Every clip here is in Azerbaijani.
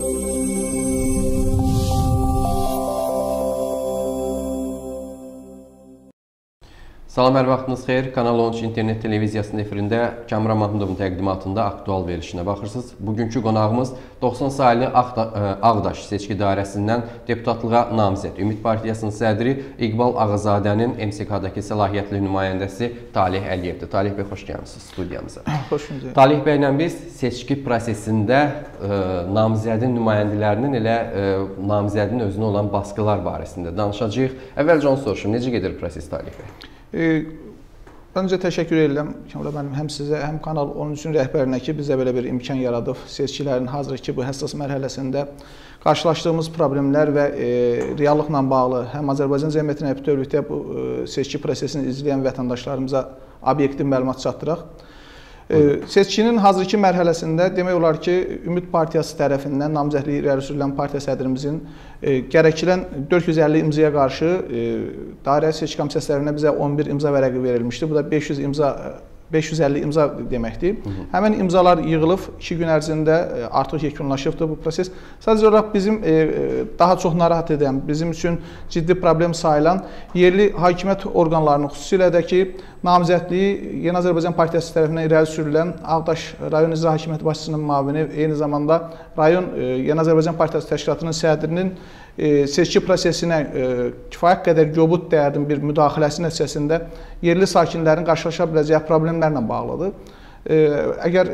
Música Salam, hər vaxtınız xeyir. Kanal 13 internet televiziyasının efirində Kamran Mahmudovun təqdimatında aktual verilişinə baxırsınız. Bugünkü qonağımız 90 saylı e, Ağdaş seçki dairəsindən deputatlığa namizəd Ümid Partiyasının sədri İqbal Ağazadənin MSK-dakı səlahiyyətli nümayəndəsi Talih Əliyevdir. Talih bəy, xoş gəlmisiniz studiyamıza. Xoş gördük. Talih bəylə biz seçki prosesində ə, e, namizədin nümayəndələrinin elə ə, e, namizədin özünə olan baskılar barəsində danışacağıq. Əvvəlcə onu soruşum, necə gedir proses Talih bəy? Öncə təşəkkür edirəm Kəmrə müəllim həm sizə, həm Kanal 13-ün rəhbərinə ki, bizə belə bir imkan yaradıb. Seçkilərin hazırki bu həssas mərhələsində qarşılaşdığımız problemlər və e, reallıqla bağlı həm Azərbaycan cəmiyyətinə bütövlükdə bu e, seçki prosesini izləyən vətəndaşlarımıza obyektiv məlumat çatdıraq. Seçkinin hazırki mərhələsində demək olar ki, Ümid Partiyası tərəfindən namizədliyi irəli sürülən partiya sədrimizin e, gərəkilən 450 imzaya qarşı e, dairə seçki komissiyaslarına bizə 11 imza vərəqi verilmişdi. Bu da 500 imza 550 imza deməkdir. Hı -hı. Həmin imzalar yığılıb 2 gün ərzində e, artıq yekunlaşıbdır bu proses. Sadəcə olaraq bizim e, e, daha çox narahat edən, bizim üçün ciddi problem sayılan yerli hakimiyyət orqanlarının xüsusilə də ki, namizədliyi Yeni Azərbaycan Partiyası tərəfindən irəli sürülən Ağdaş rayon icra hakimiyyəti başçısının müavini, eyni zamanda rayon Yeni Azərbaycan Partiyası təşkilatının sədrinin seçki prosesinə kifayət qədər kobud dəyərli bir müdaxiləsi nəticəsində yerli sakinlərin qarşılaşa biləcəyi problemlərlə bağlıdır. Əgər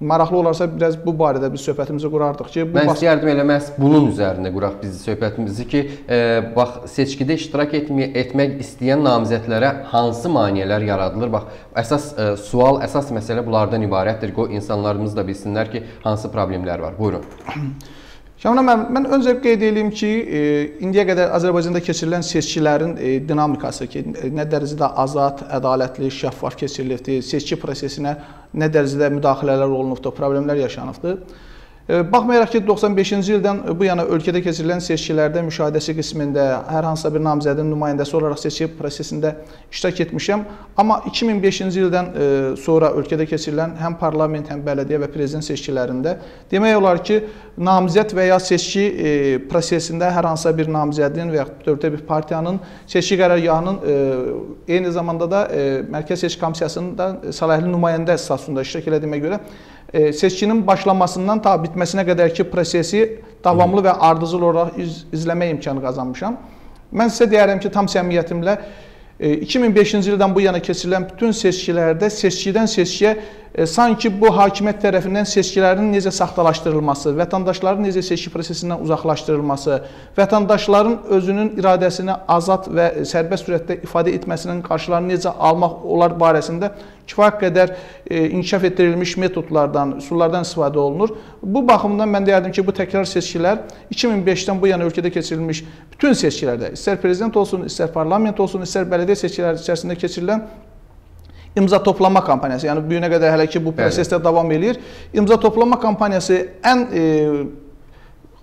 maraqlı olarsa biraz bu barədə biz söhbətimizi qurardıq ki, bu Mən istəyərdim elə məhz bunun üzərində quraq biz söhbətimizi ki, e, bax seçkidə iştirak etmə, etmək istəyən namizədlərə hansı maneələr yaradılır? Bax, əsas e, sual, əsas məsələ bunlardan ibarətdir. Qoy insanlarımız da bilsinlər ki, hansı problemlər var. Buyurun. Şamil mən, mən öncə qeyd edeyim ki, e, indiyə qədər Azərbaycanda keçirilən seçkilərin e, dinamikası ki, nə dərəcədə azad, ədalətli, şəffaf keçirilibdir, seçki prosesinə nə dərəcədə müdaxilələr olunubdur, problemlər yaşanıbdır. Baxmayaraq ki, 95-ci ildən bu yana ölkədə keçirilən seçkilərdə müşahidəsi qismində hər hansısa bir namizədin nümayəndəsi olaraq seçki prosesində iştirak etmişəm. Amma 2005-ci ildən e, sonra ölkədə keçirilən həm parlament, həm bələdiyyə və prezident seçkilərində demək olar ki, namizəd və ya seçki e, prosesində hər hansısa bir namizədin və ya bütövlükdə bir partiyanın seçki qərargahının e, eyni zamanda da Mərkəzi Seçki Komissiyasının da səlahiyyətli nümayəndə statusunda iştirak elədiyimə görə seçkinin başlamasından ta bitməsinə qədərki prosesi davamlı və ardıcıl olaraq iz, izləmə imkanı qazanmışam. Mən sizə deyərəm ki, tam səmimiyyətimlə 2005-ci ildən bu yana keçirilən bütün seçkilərdə seçkidən seçkiyə e, sanki bu hakimiyyət tərəfindən seçkilərin necə saxtalaşdırılması, vətəndaşların necə seçki prosesindən uzaqlaşdırılması, vətəndaşların özünün iradəsini azad və sərbəst surətdə ifadə etməsinin qarşılarını necə almaq olar barəsində kifayət qədər e, inkişaf etdirilmiş metodlardan, üsullardan istifadə olunur. Bu baxımdan mən deyərdim ki, bu təkrar seçkilər 2005-dən bu yana ölkədə keçirilmiş bütün seçkilərdə, istər prezident olsun, istər parlament olsun, istər bələdiyyə seçkiləri içərisində keçirilən imza toplama kampaniyası, yəni bu günə qədər hələ ki bu prosesdə Bəli. davam eləyir. İmza toplama kampaniyası ən e,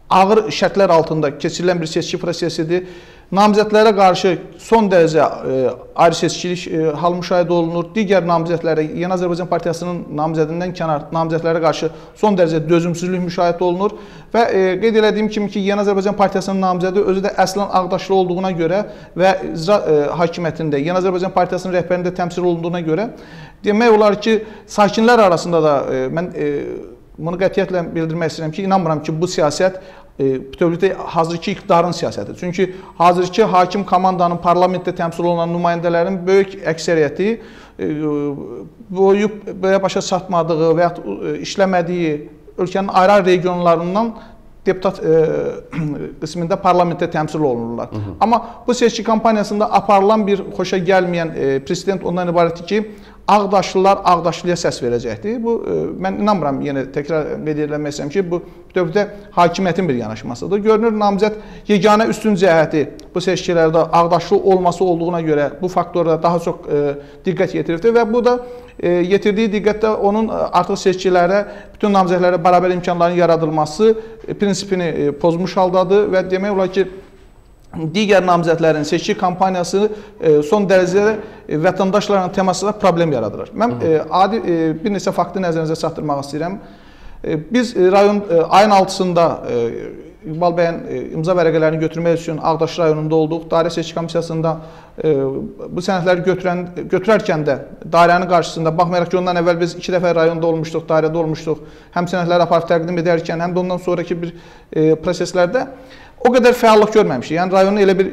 ağır şərtlər altında keçirilən bir seçki prosesidir. Namizədlərə qarşı son dərəcə e, ayrı seçkilik e, hal müşahidə olunur. Digər namizədlərə, Yeni Azərbaycan Partiyasının namizədindən kənar namizədlərə qarşı son dərəcə dözümsüzlük müşahidə olunur və e, qeyd elədiyim kimi ki, Yeni Azərbaycan Partiyasının namizədi özü də əslən Ağdaşlı olduğuna görə və icra hakimiyyətində, Yeni Azərbaycan Partiyasının rəhbərində təmsil olunduğuna görə demək olar ki, sakinlər arasında da mən bunu qətiyyətlə bildirmək istəyirəm ki, inanmıram ki, bu siyasət bütövlükdə hazırki iqtidarın siyasətidir. Çünki hazırki hakim komandanın parlamentdə təmsil olunan nümayəndələrin böyük əksəriyyəti e, boyu belə başa çatmadığı və ya e, işləmədiyi ölkənin ayrı-ayrı regionlarından deputat e, qismində parlamentdə təmsil olunurlar. Hı -hı. Amma bu seçki kampaniyasında aparılan bir xoşa gəlməyən e, prezident ondan ibarətdir ki, Ağdaşlılar Ağdaşlıya səs verəcəkdir. Bu e, mən inanmıram, yenə təkrar etmək istəyirəm ki, bu bütövlükdə hakimiyyətin bir yanaşmasıdır. Görünür namizəd yeganə üstün cəhəti bu seçkilərdə Ağdaşlı olması olduğuna görə bu faktorda daha çox e, diqqət yetiribdir və bu da e, yetirdiyi diqqətdə onun artıq seçkilərə bütün namizədlərə bərabər imkanların yaradılması prinsipini pozmuş haldadır və demək olar ki, digər namizədlərin seçki kampaniyası e, son dərəcədə e, vətəndaşlarla təmasda problem yaradır. Mən Hı -hı. E, adi bir neçə faktı nəzərinizə çatdırmaq istəyirəm. Biz rayon ayın 6-sında İqbal bəyin imza vərəqələrini götürmək üçün Ağdaş rayonunda olduq. Dairə seçki komissiyasında bu sənədləri götürən götürərkən də dairənin qarşısında baxmayaraq ki, ondan əvvəl biz 2 dəfə rayonda olmuşduq, dairədə olmuşduq. Həm sənədləri aparıb təqdim edərkən, həm də ondan sonrakı bir proseslərdə o qədər fəallıq görməmişik. Yəni rayonun elə bir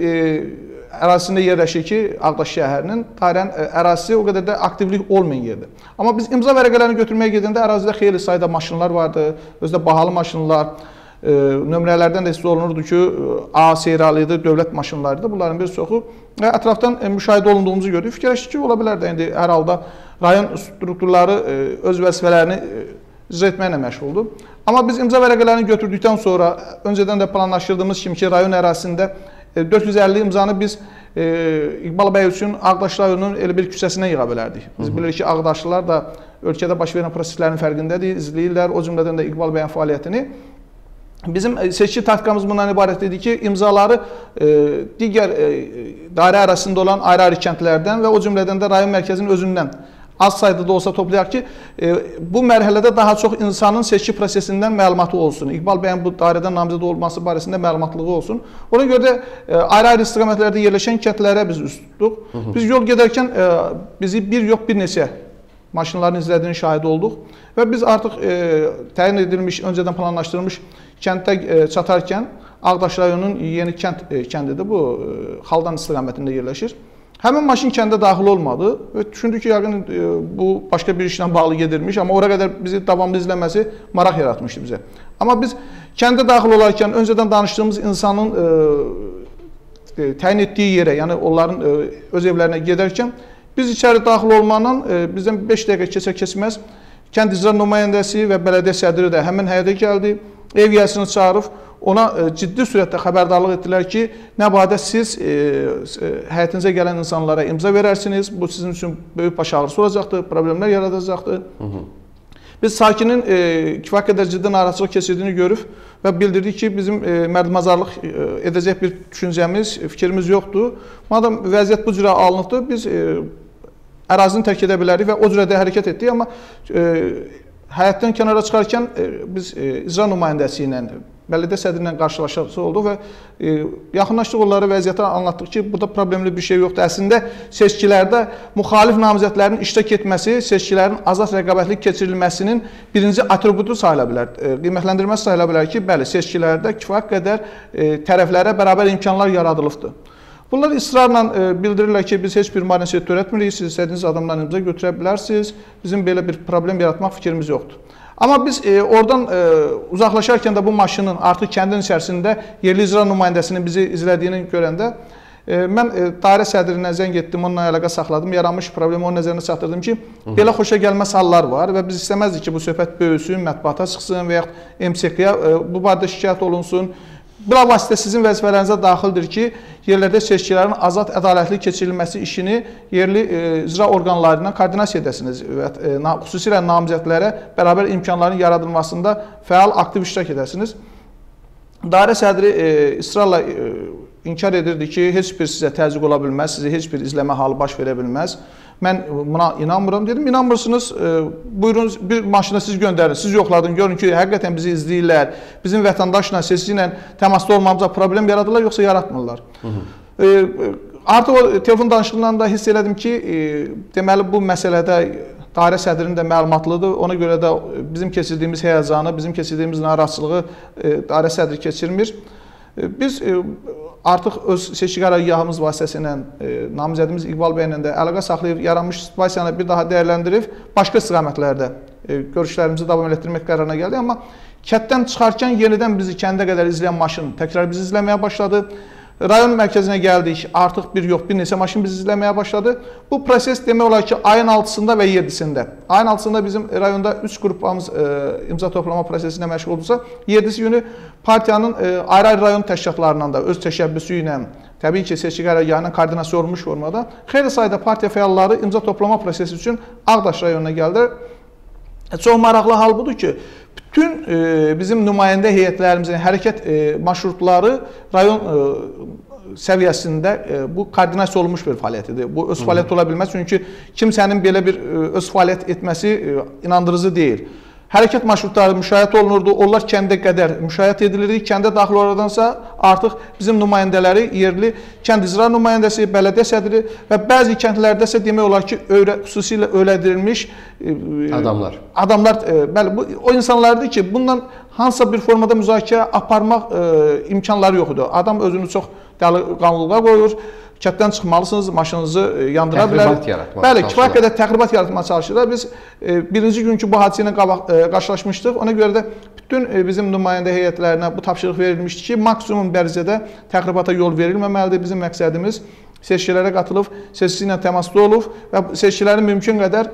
ərazisində yerləşir ki, Ağdaş şəhərinin dairənin ərazisi o qədər də aktivlik olmayan yerdir. Amma biz imza vərəqələrini götürməyə gedəndə ərazidə xeyli sayda maşınlar vardı, özdə bahalı maşınlar, nömrələrdən də istifadə olunurdu ki, A seriyalı idi, dövlət maşınları idi. Bunların bir çoxu ətrafdan müşahidə olunduğumuzu gördük. Fikirləşdik ki, ola bilər də indi hər halda rayon strukturları öz vəzifələrini icra etməklə məşğuldur. Amma biz imza vərəqələrini götürdükdən sonra öncədən də planlaşdırdığımız kimi ki, rayon ərazisində 450 imzanı biz e, İqbal bəy üçün Ağdaş rayonunun elə bir küçəsinə yığa bilərdik. Biz bilirik ki, Ağdaşlılar da ölkədə baş verən proseslərin fərqindədir, izləyirlər, o cümlədən də İqbal bəyin fəaliyyətini. Bizim e, seçki taktikamız bundan ibarət idi ki, imzaları e, digər e, dairə arasında olan ayrı-ayrı kəndlərdən və o cümlədən də rayon mərkəzinin özündən az sayda da olsa toplayaq ki, e, bu mərhələdə daha çox insanın seçki prosesindən məlumatı olsun. İqbal bəyin bu dairədən namizəd olması barəsində məlumatlığı olsun. Ona görə də e, ayrı-ayrı istiqamətlərdə yerləşən kəndlərə biz üst tutduq. Biz yol gedərkən e, bizi bir yox bir neçə maşınların izlədiyini şahid olduq və biz artıq e, təyin edilmiş, öncədən planlaşdırılmış kənddə e, çatarkən Ağdaş rayonunun Yeni kənd e, kəndidir. Bu e, Xaldan istiqamətində yerləşir. Həmin maşın kəndə daxil olmadı və düşündük ki, yəqin e, bu başqa bir işlə bağlı gedirmiş, amma ora qədər bizi davamlı izləməsi maraq yaratmışdı bizə. Amma biz kəndə daxil olarkən öncədən danışdığımız insanın e, e, təyin etdiyi yerə, yəni onların e, öz evlərinə gedərkən biz içəri daxil olmaqla e, bizdən 5 dəqiqə keçə keçməz kənd icra nümayəndəsi və bələdiyyə sədri də həmin həyətə gəldi ev yəsini çağırıb ona e, ciddi sürətdə xəbərdarlıq etdilər ki, nə badə siz e, e, həyətinizə gələn insanlara imza verərsiniz. Bu sizin üçün böyük baş ağrısı olacaqdır, problemlər yaradacaqdır. Hı -hı. Biz sakinin e, kifayət qədər ciddi narahatçılıq keçirdiyini görüb və bildirdik ki, bizim e, mərdimazarlıq e, edəcək bir düşüncəmiz, fikrimiz yoxdur. Madam vəziyyət bu cürə alınıbdır, biz e, ərazini tərk edə bilərik və o cürə də hərəkət etdik, amma e, həyatdan kənara çıxarkən e, biz e, icra nümayəndəsi ilə bələdiyyə sədri ilə qarşılaşması oldu və e, yaxınlaşdıq onlara vəziyyəti anlatdıq ki, burada problemli bir şey yoxdur. Əslində seçkilərdə müxalif namizədlərin iştirak etməsi seçkilərin azad rəqabətli keçirilməsinin birinci atributu sayıla bilər. E, qiymətləndirməsi sayıla bilər ki, bəli, seçkilərdə kifayət qədər e, tərəflərə bərabər imkanlar yaradılıbdır. Bunlar israrla e, bildirirlər ki, biz heç bir müalicə törətmirik, siz istədiyiniz adamdan imza götürə bilərsiniz, bizim belə bir problem yaratmaq fikrimiz yoxdur. Amma biz e, oradan e, uzaqlaşarkən də bu maşının artıq kəndin içərisində yerli icra nümayəndəsinin bizi izlədiyini görəndə e, mən e, dairə sədrinə zəng etdim, onunla əlaqə saxladım, yaranmış problemi onun nəzərinə çatdırdım ki, belə xoşa gəlməz hallar var və biz istəməzdik ki, bu söhbət böyüsün, mətbuata çıxsın və yaxud MSK-ya e, bu barədə şikayət olunsun. Bilavasitə sizin vəzifələrinizə daxildir ki, yerlərdə seçkilərin azad, ədalətli keçirilməsi işini yerli e, icra orqanları ilə koordinasiya edəsiniz və e, xüsusilə namizədlərə bərabər imkanların yaradılmasında fəal, aktiv iştirak edəsiniz. Dairə sədri e, israrla e, inkar edirdi ki, heç bir sizə təzyiq ola bilməz, sizə heç bir izləmə halı baş verə bilməz. Mən buna inanmıram dedim. İnanmırsınız, e, buyurun bir maşına siz göndərin. Siz yoxladın, görün ki, həqiqətən bizi izləyirlər. Bizim vətəndaşla, seçici ilə təmasda olmamıza problem yaradırlar yoxsa yaratmırlar. Hı -hı. E, artıq o telefon danışığından da hiss elədim ki, e, deməli bu məsələdə dairə sədrinin də məlumatlıdır. Ona görə də bizim keçirdiyimiz həyəcanı, bizim keçirdiyimiz narahatçılığı dairə sədri keçirmir. Biz artıq öz seçki qərargahımız vasitəsilə e, namizədimiz İqbal bəylə də əlaqə saxlayıb yaranmış situasiyanı bir daha dəyərləndirib başqa istiqamətlərdə e, görüşlərimizi davam etdirmək qərarına gəldik. Amma kətdən çıxarkən yenidən bizi kəndə qədər izləyən maşın təkrar bizi izləməyə başladı. Rayon mərkəzinə gəldik, artıq bir yox, bir neçə maşın bizi izləməyə başladı. Bu proses demək olar ki, ayın 6-sında və 7-sində. Ayın 6-sında bizim rayonda 3 qrupamız e, imza toplama prosesində məşğul oldusa, 7-si günü partiyanın e, ayrı-ayrı rayon təşkilatlarından da öz təşəbbüsü ilə, təbii ki, seçki qərargahının koordinasiya olunmuş formada xeyli sayda partiya fəalları imza toplama prosesi üçün Ağdaş rayonuna gəldilər. E, çox maraqlı hal budur ki, bütün e, bizim nümayəndə heyətlərimizin hərəkət e, marşrutları rayon e, səviyyəsində e, bu koordinasiya olunmuş bir fəaliyyətidir. Bu öz fəaliyyəti ola bilməz çünki kimsənin belə bir e, öz fəaliyyət etməsi e, inandırıcı deyil. Hərəkət marşrutları müşayiət olunurdu. Onlar kəndə qədər müşayiət edilirdi. Kəndə daxil olardansa artıq bizim nümayəndələri yerli kənd icra nümayəndəsi, bələdiyyə sədri və bəzi kəndlərdə isə demək olar ki, öyrə, xüsusilə öyrədilmiş adamlar. Adamlar e, bəli bu o insanlardır ki, bundan hansısa bir formada müzakirə aparmaq e, imkanları yox idi. Adam özünü çox qanunluğa qoyur kənddən çıxmalısınız, maşınınızı e, yandıra bilər. Bəli, kifayət qədər təxribat yaratmağa çalışırlar. Biz e, birinci günkü bu hadisə ilə e, qarşılaşmışdıq. Ona görə də bütün bizim nümayəndə heyətlərinə bu tapşırıq verilmişdi ki, maksimum dərəcədə təxribata yol verilməməlidir. Bizim məqsədimiz seçkilərə qatılıb, seçki ilə təmasda olub və seçkilərin mümkün qədər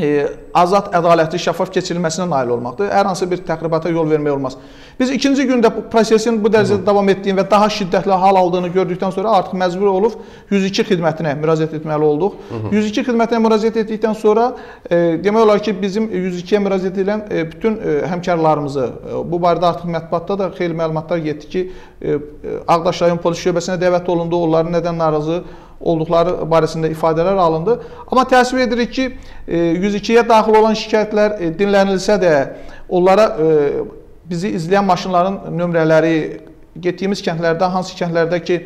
e, azad, ədalətli, şəffaf keçirilməsinə nail olmaqdır. Hər hansı bir təxribata yol vermək olmaz. Biz ikinci gündə bu prosesin bu dərəcədə davam etdiyini və daha şiddətli hal aldığını gördükdən sonra artıq məcbur olub 102 xidmətinə müraciət etməli olduq. Hı -hı. 102 xidmətinə müraciət etdikdən sonra e, demək olar ki, bizim 102-yə müraciət edən e, bütün e, həmkarlarımızı e, bu barədə artıq mətbuatda da xeyli məlumatlar getdi ki, e, e, Ağdaş rayon polis şöbəsinə dəvət olundu. Onların nədən narazı olduqları barəsində ifadələr alındı. Amma təəssüf edirik ki, 102-yə e, daxil olan şikayətlər e, dinlənilsə də, onlara e, bizi izləyən maşınların nömrələri, getdiyimiz kəndlərdə, hansı kəndlərdə ki,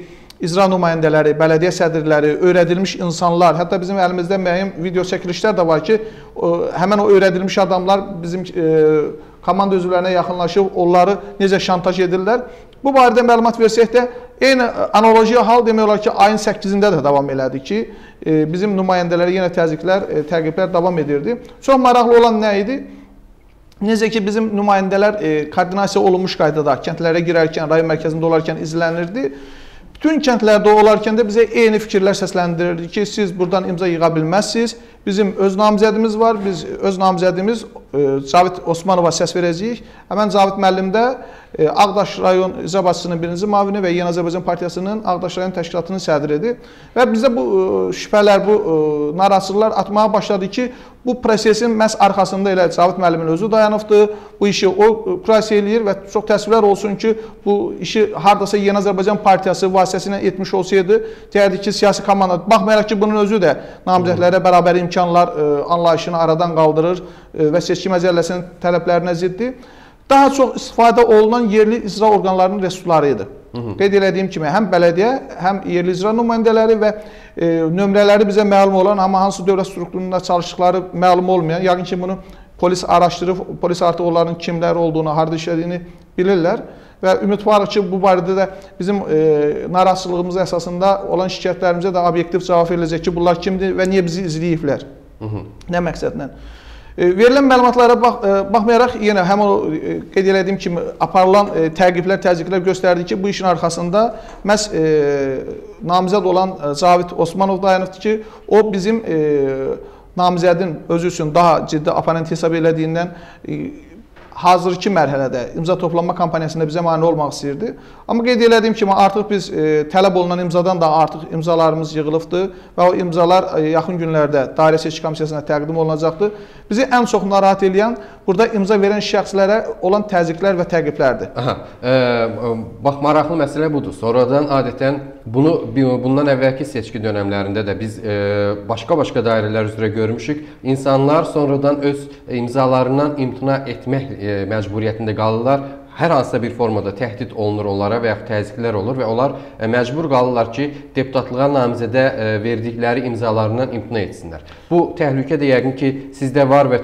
icra nümayəndələri, bələdiyyə sədrləri, öyrədilmiş insanlar, hətta bizim əlimizdə müəyyən video çəkilişlər də var ki, həmən o öyrədilmiş adamlar bizim komanda üzvlərinə yaxınlaşıb onları necə şantaj edirlər. Bu barədə məlumat versək də eyni analoji hal demək olar ki, ayın 8-də də davam elədi ki, e, bizim nümayəndələrə yenə təzyiqlər, e, təqiblər davam edirdi. Çox maraqlı olan nə idi? Necə ki, bizim nümayəndələr e, koordinasiya olunmuş qaydada kəndlərə girərkən, rayon mərkəzində olarkən izlənirdi. Bütün kəndlərdə olarkən də bizə eyni fikirlər səsləndirirdi ki, siz buradan imza yığa bilməzsiniz. Bizim öz namizədimiz var. Biz öz namizədimiz Cavid Osmanova səs verəcəyik. Həmən Cavid müəllim də e, Ağdaş rayon icra başçısının birinci mavini və Yeni Azərbaycan Partiyasının Ağdaş rayon təşkilatının sədridir. Və bizdə bu e, şübhələr, bu e, narazılıqlar atmağa başladı ki, bu prosesin məhz arxasında elə Cavid müəllimin özü dayanıbdır. Bu işi o kurasə eləyir və çox təəssüflər olsun ki, bu işi hardasa Yeni Azərbaycan Partiyası vasitəsilə etmiş olsaydı, deyərdik ki, siyasi komanda baxmayaraq ki, bunun özü də namizədlərə bərabər imkanlar anlayışını aradan qaldırır və seçki məcəlləsinin tələblərinə ziddir. Daha çox istifadə olunan yerli icra orqanlarının resursları idi. Qeyd elədiyim kimi həm bələdiyyə, həm yerli icra nümayəndələri və e, nömrələri bizə məlum olan, amma hansı dövlət strukturunda çalışdıqları məlum olmayan, yəqin ki, bunu polis araşdırıb, polis artıq onların kimlər olduğunu, harda işlədiyini bilirlər və ümidvarıq ki, bu barədə də bizim e, narazılığımız əsasında olan şikayətlərimizə də obyektiv cavab veriləcək ki, bunlar kimdir və niyə bizi izləyiblər? Hı -hı. Nə məqsədlə? E, verilən məlumatlara bax, e, baxmayaraq yenə həm o e, qeyd etdiyim kimi aparılan təqiblər, təzyiqlər göstərdi ki, bu işin arxasında məhz e, namizəd olan Cavid Osmanov dayanıbdır ki, o bizim e, namizədin özü üçün daha ciddi oponent hesab elədiyindən e, hazırki mərhələdə imza toplanma kampaniyasında bizə mane olmaq istəyirdi. Amma qeyd elədiyim kimi artıq biz e, tələb olunan imzadan da artıq imzalarımız yığılıbdır və o imzalar e, yaxın günlərdə dairə seçki komissiyasına təqdim olunacaqdır. Bizi ən çox narahat edən burada imza verən şəxslərə olan təzyiqlər və təqiblərdir. Aha, e, bax maraqlı məsələ budur. Sonradan adətən bunu bundan əvvəlki seçki dövrlərində də biz başqa-başqa dairələr üzrə görmüşük. İnsanlar sonradan öz imzalarından imtina etmək e, məcburiyyətində qalırlar. Hər hansısa bir formada təhdid olunur onlara və yaxud təzyiqlər olur və onlar e, məcbur qalırlar ki, deputatlığa namizədə e, verdikləri imzalarından imtina etsinlər. Bu təhlükə də yəqin ki, sizdə var və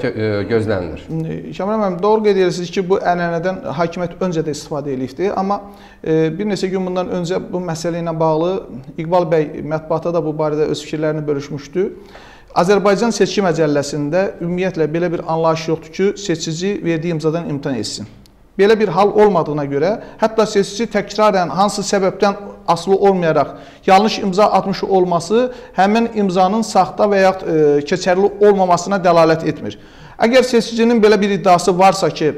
gözlənilir. Şamil müəllim, doğru qeyd edirsiniz ki, bu ənənədən hakimiyyət öncə də istifadə edibdi, amma bir neçə gün bundan öncə bu məsələ ilə bağlı İqbal bəy mətbuata da bu barədə öz fikirlərini bölüşmüşdü. Azərbaycan seçki məcəlləsində ümumiyyətlə belə bir anlayış yoxdur ki, seçici verdiyi imzadan imtina etsin. Belə bir hal olmadığına görə, hətta seçici təkrarən hansı səbəbdən asılı olmayaraq yanlış imza atmış olması həmin imzanın saxta və yaxud e, keçərli olmamasına dəlalət etmir. Əgər seçicinin belə bir iddiası varsa ki,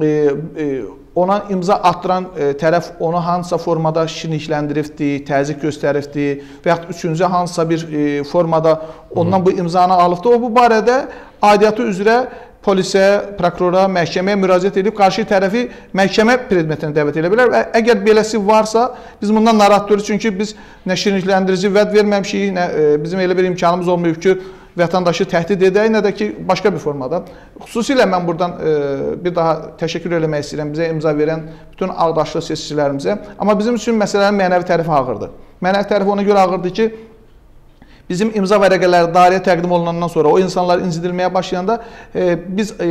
e, e, ona imza atdıran e, tərəf onu hansısa formada şirnikləndiribdi, təzyiq göstəribdi və yaxud üçüncü hansısa bir e, formada ondan bu imzanı alıbdı. O bu barədə aidiyyatı üzrə polisə, prokurora, məhkəməyə müraciət edib qarşı tərəfi məhkəmə predmetinə dəvət edə bilər əgər beləsi varsa, biz bundan narahat edirik çünki biz nə şirnikləndirici vəd verməmişik, nə e, bizim elə bir imkanımız olmayıb ki, vətəndaşı təhdid edək, nə də ki, başqa bir formada. Xüsusilə mən buradan e, bir daha təşəkkür eləmək istəyirəm bizə imza verən bütün ağdaşlı seçicilərimizə. Amma bizim üçün məsələnin mənəvi tərəfi ağırdır. Mənəvi tərəfi ona görə ağırdır ki, Bizim imza vərəqələri dairəyə təqdim olunandan sonra o insanlar incidilməyə başlayanda e, biz e,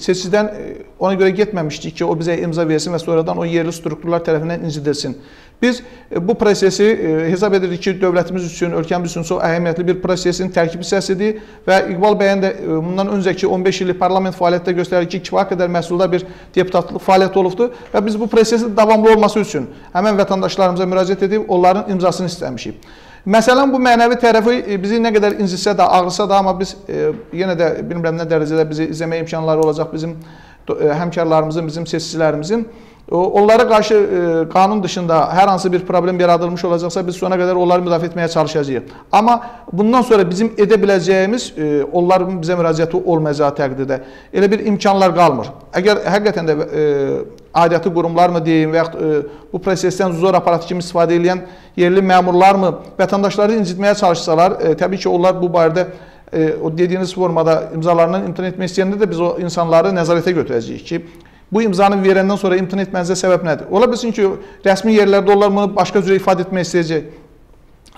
seçicidən e, ona görə getməmişdik ki, o bizə imza versin və sonradan o yerli strukturlar tərəfindən incidilsin. Biz e, bu prosesi e, hesab edirik ki, dövlətimiz üçün, ölkəmiz üçün çox əhəmiyyətli bir prosesin tərkib hissəsidir və İqbal bəyin də e, bundan öncəki 15 illik parlament fəaliyyətdə göstərir ki, kifayət qədər məhsuldar bir deputatlıq fəaliyyəti olubdur və biz bu prosesin davamlı olması üçün həmin vətəndaşlarımıza müraciət edib onların imzasını istəmişik. Məsələn, bu mənəvi tərəfi bizi nə qədər incitsə də, ağrısa da, amma biz e, yenə də bilmirəm nə dərəcədə bizi izləmə imkanları olacaq bizim həmkarlarımızın, bizim seçicilərimizin. Onlara qarşı e, qanun dışında hər hansı bir problem yaradılmış olacaqsa biz sona qədər onları müdafiə etməyə çalışacağıq. Amma bundan sonra bizim edə biləcəyimiz e, onların bizə müraciəti olmayacağı təqdirdə elə bir imkanlar qalmır. Əgər həqiqətən də e, aidiyyatı qurumlar mı deyim və yaxud bu prosesdən zor aparat kimi istifadə edən yerli məmurlar mı vətəndaşları incitməyə çalışsalar, təbii ki, onlar bu barədə o dediyiniz formada imzalarından imtina etmək istəyəndə də biz o insanları nəzarətə götürəcəyik ki, bu imzanı verəndən sonra imtina etmənizə səbəb nədir? Ola bilsin ki, rəsmi yerlərdə onlar bunu başqa cürə ifadə etmək istəyəcək.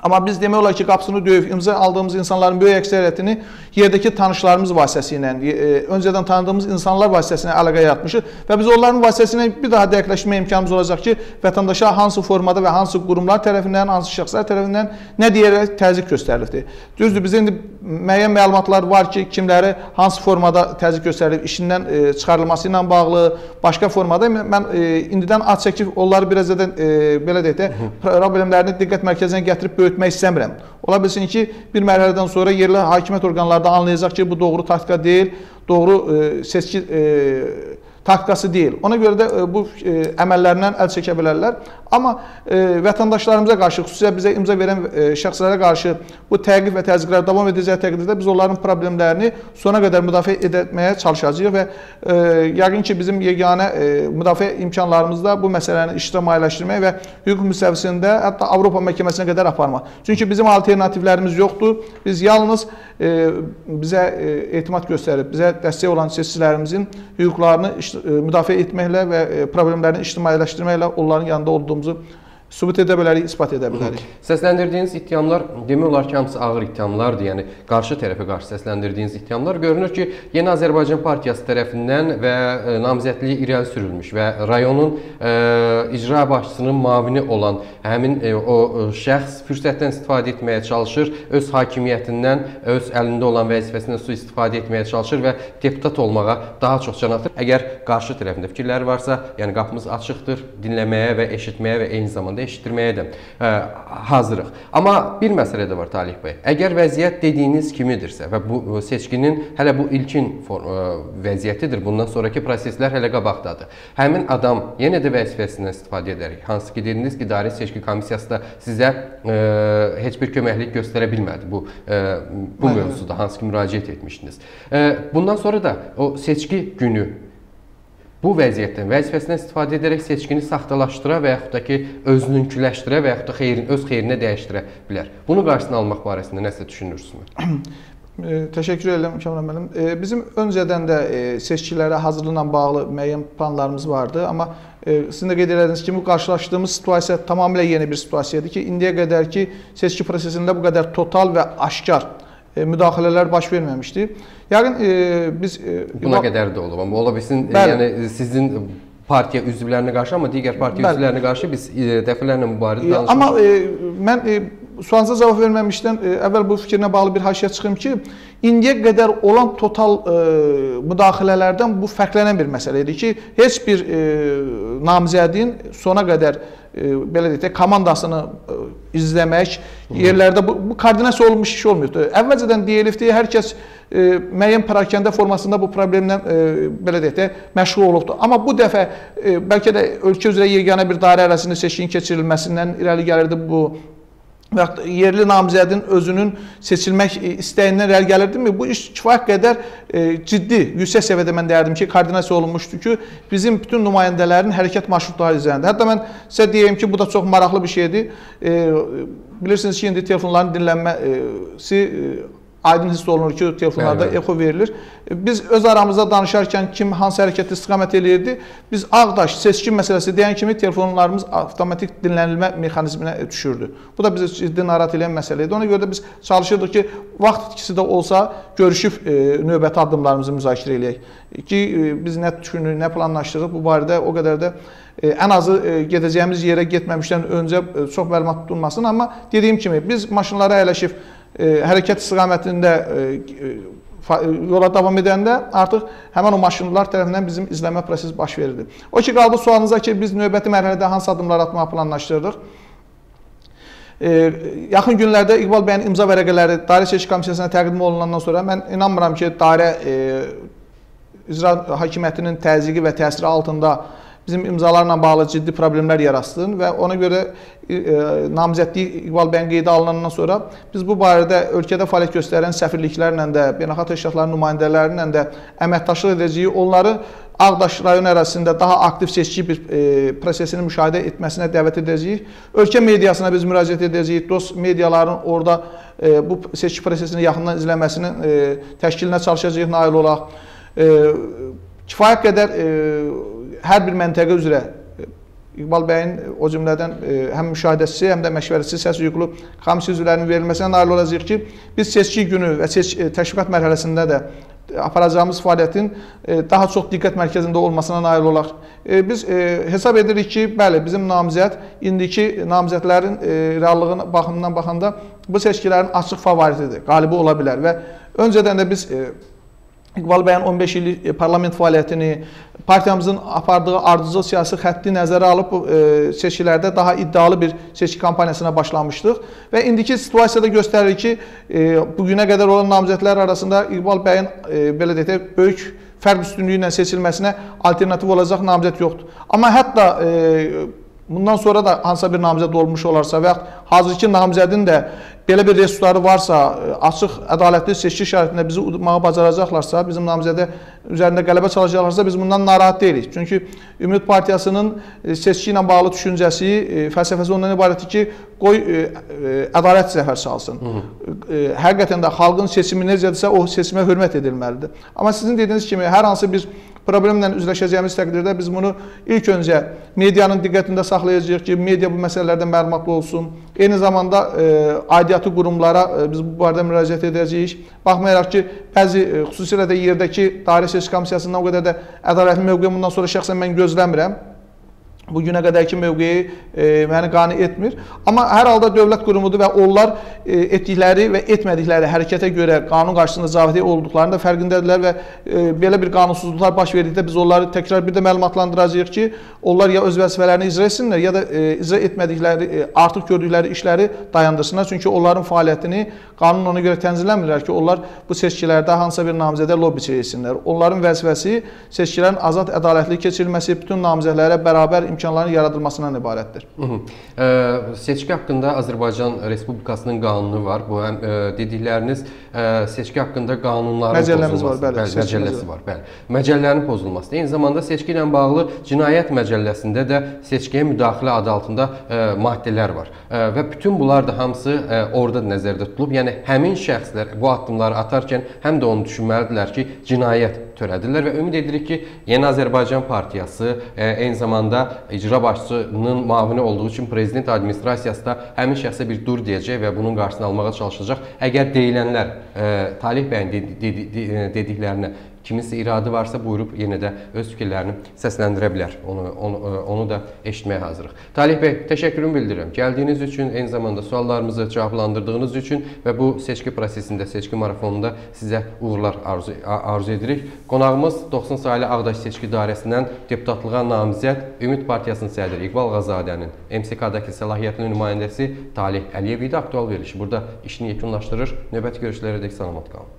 Amma biz demək olar ki, qapısını döyüb imza aldığımız insanların böyük əksəriyyətini yerdəki tanışlarımız vasitəsilə, e, öncədən tanıdığımız insanlar vasitəsilə əlaqə yaratmışıq və biz onların vasitəsilə bir daha dəqiqləşmə imkanımız olacaq ki, vətəndaşa hansı formada və hansı qurumlar tərəfindən, hansı şəxslər tərəfindən nə deyərək təzyiq göstərilibdir. Düzdür, bizdə indi müəyyən məlumatlar var ki, kimləri hansı formada təzyiq göstərilib, işindən e, çıxarılması ilə bağlı, başqa formada. Mən e, indidən ad çəkib onları biraz da belə deyək də problemlərini diqqət mərkəzinə gətirib böyütmək etmək istəmirəm. Ola bilsin ki, bir mərhələdən sonra yerli hakimiyyət orqanları da anlayacaq ki, bu doğru taktika deyil, doğru e, seçki e, taktikası deyil. Ona görə də e, bu e, əməllərindən əl çəkə bilərlər. Amma e, vətəndaşlarımıza qarşı, xüsusilə bizə imza verən şəxslərə qarşı bu təqib və təzyiqlər davam edəcəyi təqdirdə biz onların problemlərini sona qədər müdafiə etməyə çalışacağıq və yəqin ki, bizim yeganə müdafiə imkanlarımızda bu məsələni ictimailəşdirmək və hüquq müstəvisində hətta Avropa məhkəməsinə qədər aparmaq. Çünki bizim alternativlərimiz yoxdur. Biz yalnız bizə etimad göstərib, bizə dəstək olan seçicilərimizin hüquqlarını müdafiə etməklə və problemlərini ictimailəşdirməklə onların yanında olduğumuzu sübut edə bilərik, isbat edə bilərik. Səsləndirdiyiniz ittihamlar demək olar ki, hamısı ağır ittihamlardır. Yəni qarşı tərəfə qarşı səsləndirdiyiniz ittihamlar görünür ki, Yeni Azərbaycan Partiyası tərəfindən və e, namizədliyi irəli sürülmüş və rayonun ə, e, icra başçısının mavini olan həmin ə, e, o ə, şəxs fürsətdən istifadə etməyə çalışır, öz hakimiyyətindən, öz əlində olan vəzifəsindən sui-istifadə etməyə çalışır və deputat olmağa daha çox can atır. Əgər qarşı tərəfində fikirləri varsa, yəni qapımız açıqdır dinləməyə və eşitməyə və eyni zamanda eşitdirməyə də ə, hazırıq. Amma bir məsələ də var Talih bəy. Əgər vəziyyət dediyiniz kimidirsə və bu seçkinin hələ bu ilkin form, ə, vəziyyətidir, bundan sonrakı proseslər hələ qabaqdadır. Həmin adam yenə də vəzifəsindən istifadə edərək, hansı ki dediniz ki, idarə seçki komissiyası da sizə ə, heç bir köməklik göstərə bilmədi bu ə, bu mövzuda hansı ki müraciət etmişdiniz. Ə, bundan sonra da o seçki günü bu vəziyyətdən vəzifəsindən istifadə edərək seçkini saxtalaşdıra və yaxud da ki, özününküləşdirə və yaxud da xeyrin öz xeyrinə dəyişdirə bilər. Bunu qarşısını almaq barəsində nəsə düşünürsünüzmü? Təşəkkür edirəm Kamran müəllim. Bizim öncədən də seçkilərə hazırlıqla bağlı müəyyən planlarımız vardı, amma sizin də qeyd etdiyiniz kimi qarşılaşdığımız situasiya tamamilə yeni bir situasiyadır ki, indiyə qədər ki seçki prosesində bu qədər total və aşkar müdaxilələr baş verməmişdi. Yəqin e, biz e, buna qədər də olub, amma ola bilsin bəli, yəni sizin partiya üzvlərinə qarşı, amma digər partiya bəli. üzvlərinə qarşı biz e, dəfələrlə bu barədə danışmışıq. Amma e, mən e, sualınıza cavab verməmişdən e, əvvəl bu fikrinə bağlı bir haşiyə çıxım ki, indiyə qədər olan total e, müdaxilələrdən bu fərqlənən bir məsələ idi ki, heç bir e, namizədin sona qədər belə deyək də komandasını izləmək yerlərdə bu, bu koordinasiya olunmuş iş olmuyordu. Əvvəlcədən deyilibdi, hər kəs e, müəyyən parakəndə formasında bu problemlə e, belə deyək də məşğul olubdu. Amma bu dəfə e, bəlkə də ölkə üzrə yeganə bir dairə ərazisində seçkin keçirilməsindən irəli gəlirdi bu və yerli namizədin özünün seçilmək istəyindən irəli gəlirdimi? Bu iş kifayət qədər e, ciddi, yüksək səviyyədə mən deyərdim ki, koordinasiya olunmuşdu ki, bizim bütün nümayəndələrin hərəkət marşrutları izlənirdi. Hətta mən sizə deyim ki, bu da çox maraqlı bir şeydir. E, bilirsiniz ki, indi telefonların dinlənməsi e, aydın hiss olunur ki, telefonlarda Bəli, bəli. echo verilir. Biz öz aramızda danışarkən kim hansı hərəkətə istiqamət eləyirdi, biz Ağdaş seçki məsələsi deyən kimi telefonlarımız avtomatik dinlənilmə mexanizminə düşürdü. Bu da bizi ciddi narahat edən məsələ idi. Ona görə də biz çalışırdıq ki, vaxt itkisi də olsa görüşüb e, növbəti addımlarımızı müzakirə eləyək. Ki e, biz nə düşünürük, nə planlaşdırırıq bu barədə o qədər də e, ən azı e, gedəcəyimiz yerə getməmişdən öncə e, çox məlumat tutulmasın, amma dediyim kimi biz maşınlara əyləşib hərəkət istiqamətində e, e, fa- yola davam edəndə artıq həmin o maşınlar tərəfindən bizim izləmə prosesi baş verirdi. O ki qaldı sualınıza ki, biz növbəti mərhələdə hansı addımlar atmağı planlaşdırırıq? E, yaxın günlərdə İqbal bəyin imza vərəqələri Dairə Seçki Komissiyasına təqdim olunandan sonra mən inanmıram ki, dairə e, icra hakimiyyətinin təzyiqi və təsiri altında bizim imzalarla bağlı ciddi problemlər yaratsın və ona görə e, namizədlik İqbal bəyin qeydə alınandan sonra biz bu barədə ölkədə fəaliyyət göstərən səfirliklərlə də, beynəlxalq təşkilatların nümayəndələrlə də əməkdaşlıq edəcəyik. Onları Ağdaş rayon ərazisində daha aktiv seçki bir e, prosesini müşahidə etməsinə dəvət edəcəyik. Ölkə mediasına biz müraciət edəcəyik. Dost mediaların orada e, bu seçki prosesini yaxından izləməsinin e, təşkilinə çalışacağıq nail olaq. E, kifayət qədər e, hər bir məntəqə üzrə e, İqbal bəyin o cümlədən e, həm müşahidəçisi, həm də məşvərətçi səs yüklü komissiya üzvlərinin verilməsinə nail olacağıq ki, biz seçki günü və seç e, təşviqat mərhələsində də aparacağımız fəaliyyətin e, daha çox diqqət mərkəzində olmasına nail olaq. E, Biz e, hesab edirik ki, bəli, bizim namizəd indiki namizədlərin e, reallığına baxımından baxanda bu seçkilərin açıq favoritidir, qalibi ola bilər və öncədən də biz e, İqbal bəyin 15 illik e, parlament fəaliyyətini, partiyamızın apardığı ardıcıl siyasi xətti nəzərə alıb e, seçkilərdə daha iddialı bir seçki kampaniyasına başlamışdıq və indiki situasiyada göstərir ki, e, bu günə qədər olan namizədlər arasında İqbal bəyin belə deyək böyük fərq üstünlüyü ilə seçilməsinə alternativ olacaq namizəd yoxdur. Amma hətta bundan sonra da hansısa bir namizəd olmuş olarsa və yaxud hazırki namizədin də belə bir resursları varsa, e, açıq, ədalətli seçki şəraitində bizi udmağı bacaracaqlarsa, bizim namizədə üzərində qələbə çalacaqlarsa biz bundan narahat deyilik. Çünki Ümid Partiyasının e, seçki ilə bağlı düşüncəsi, e, fəlsəfəsi ondan ibarətdir ki, qoy ədalət zəfər çalsın. E, Həqiqətən də xalqın seçimi necədirsə o seçimə hörmət edilməlidir. Amma sizin dediyiniz kimi hər hansı bir problemlə üzləşəcəyimiz təqdirdə biz bunu ilk öncə medianın diqqətində saxlayacağıq ki, media bu məsələlərdən məlumatlı olsun. Eyni zamanda e, aidiyyatı qurumlara e, biz bu barədə müraciət edəcəyik. Baxmayaraq ki, bəzi e, xüsusilə də yerdəki Dairə Seçki Komissiyasından o qədər də ədalətli mövqe bundan sonra şəxsən mən gözləmirəm. Bu günə qədərki mövqeyi e, məni qane etmir. Amma hər halda dövlət qurumudur və onlar e, etdikləri və etmədikləri hərəkətə görə qanun qarşısında cavabdeh olduqlarının da fərqindədirlər və e, belə bir qanunsuzluqlar baş verdikdə biz onları təkrar bir də məlumatlandıracağıq ki, onlar ya öz vəzifələrini icra etsinlər, ya da e, icra etmədikləri, e, artıq gördükləri işləri dayandırsınlar. Çünki onların fəaliyyətini qanun ona görə tənzimləmirlər ki, onlar bu seçkilərdə hansısa bir namizədə lobbiçi etsinlər. Onların vəzifəsi seçkilərin azad, ədalətli keçirilməsi, bütün namizədlərə bərabər imkanların yaradılmasından ibarətdir. Hı -hı. Ə, seçki haqqında Azərbaycan Respublikasının qanunu var. Bu həm ə, dedikləriniz ə, seçki haqqında qanunların Məcəlləmiz var, pozulması, bəli, seçki məcəlləsi məcəllə. var, bəli. Məcəllərin pozulması. Eyni zamanda seçki ilə bağlı Cinayət Məcəlləsində də seçkiyə müdaxilə adı altında ə, maddələr var. Ə, və bütün bunlar da hamısı ə, orada nəzərdə tutulub. Yəni həmin şəxslər bu addımları atarkən həm də onu düşünməlidirlər ki, cinayət törədirlər və ümid edirik ki, Yeni Azərbaycan Partiyası ə, eyni zamanda icra başçısının müavini olduğu üçün prezident administrasiyası da həmin şəxsə bir dur deyəcək və bunun qarşısını almağa çalışacaq. Əgər deyilənlər ə, Talih bəyin de- dediklərinə kiminsə iradı varsa buyurub yenə də öz fikirlərini səsləndirə bilər. Onu onu onu da eşitməyə hazırıq. Talih bəy, təşəkkürümü bildirirəm. Gəldiyiniz üçün, eyni zamanda suallarımızı cavablandırdığınız üçün və bu seçki prosesində, seçki marafonunda sizə uğurlar arzu arzu edirik. Qonağımız 90 saylı Ağdaş seçki dairəsindən deputatlığa namizəd Ümid Partiyasının sədri İqbal Ağazadənin MSK-dakı səlahiyyətli nümayəndəsi Talih Əliyev idi aktual verilişi. Burada işini yekunlaşdırır. Növbəti görüşlərə dək salamat qalın.